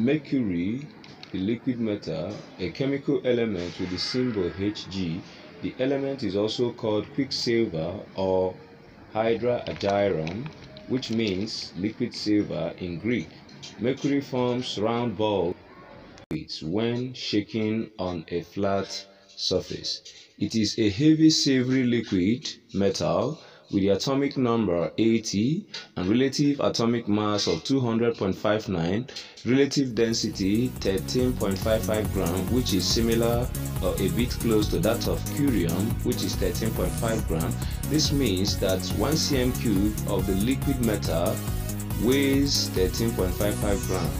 Mercury, a liquid metal, a chemical element with the symbol Hg. The element is also called quicksilver or hydrargyrum, which means liquid silver in Greek. Mercury forms round balls when shaken on a flat surface. It is a heavy silvery liquid metal with the atomic number 80 and relative atomic mass of 200.59, relative density 13.55 gram, which is similar or a bit close to that of curium, which is 13.5 gram. This means that 1 cm cube of the liquid metal weighs 13.55 gram.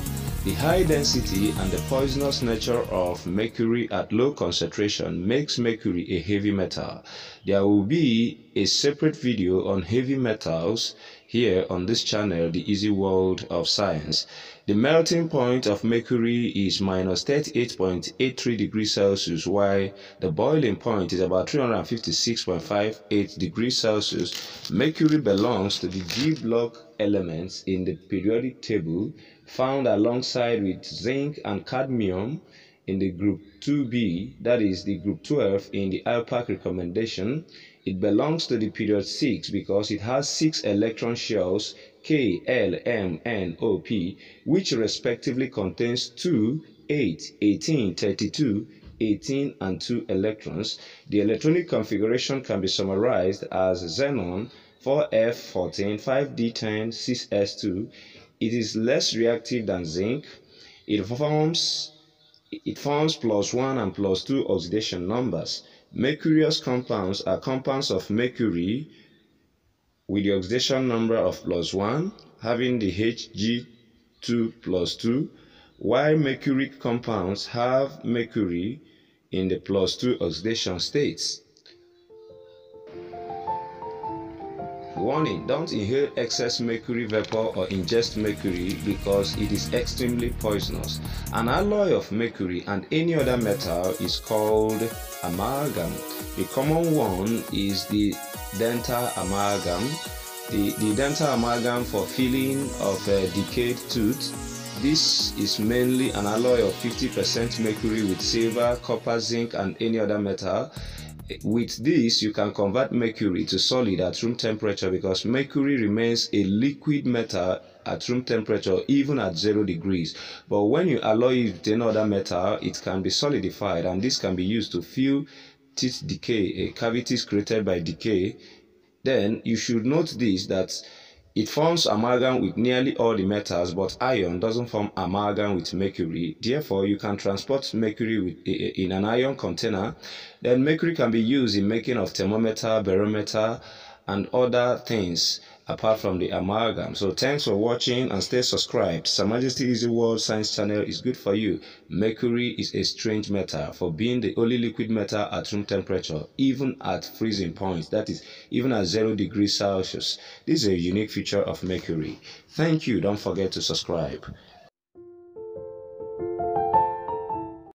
The high density and the poisonous nature of mercury at low concentration makes mercury a heavy metal. There will be a separate video on heavy metals here on this channel, The Easy World of Science. The melting point of mercury is minus 38.83 degrees Celsius, while the boiling point is about 356.58 degrees Celsius. Mercury belongs to the D block elements in the periodic table found alongside with zinc and cadmium in the group 2b, that is the group 12 in the IUPAC recommendation. It belongs to the period 6 because it has 6 electron shells K, L, M, N, O, P, which respectively contains 2, 8, 18, 32, 18 and 2 electrons. The electronic configuration can be summarized as xenon 4F14, 5D10, 6S2. It is less reactive than zinc. It forms it forms plus 1 and plus 2 oxidation numbers. Mercurous compounds are compounds of mercury with the oxidation number of plus 1 having the Hg2 plus 2 while mercuric compounds have mercury in the plus 2 oxidation states. Warning, don't inhale excess mercury vapor or ingest mercury because it is extremely poisonous. An alloy of mercury and any other metal is called amalgam. The common one is the dental amalgam. The, the dental amalgam for filling of a decayed tooth. This is mainly an alloy of 50% mercury with silver, copper, zinc and any other metal with this you can convert mercury to solid at room temperature because mercury remains a liquid metal at room temperature even at zero degrees. But when you alloy it with another metal it can be solidified and this can be used to fill teeth decay eh, cavities created by decay. Then you should note this that it forms amalgam with nearly all the metals, but iron doesn't form amalgam with mercury. Therefore, you can transport mercury with, in an iron container. Then mercury can be used in making of thermometer, barometer, and other things apart from the amalgam. So thanks for watching and stay subscribed. Sir Majesty Easy World Science Channel is good for you. Mercury is a strange metal for being the only liquid metal at room temperature, even at freezing point, that is, even at 0 degrees Celsius. This is a unique feature of Mercury. Thank you. Don't forget to subscribe.